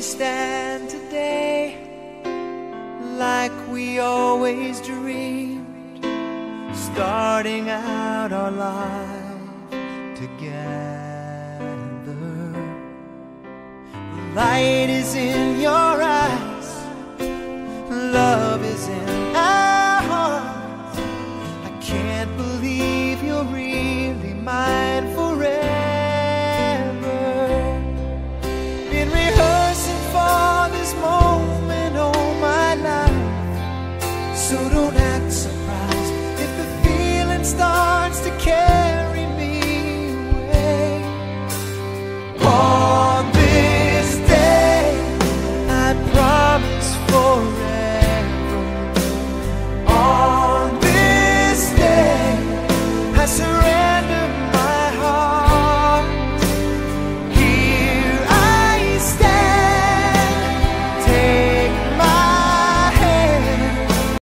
we stand today like we always dreamed, starting out our life together. The light is in your eyes, love is in our hearts. I can't believe you're real. don't act surprised.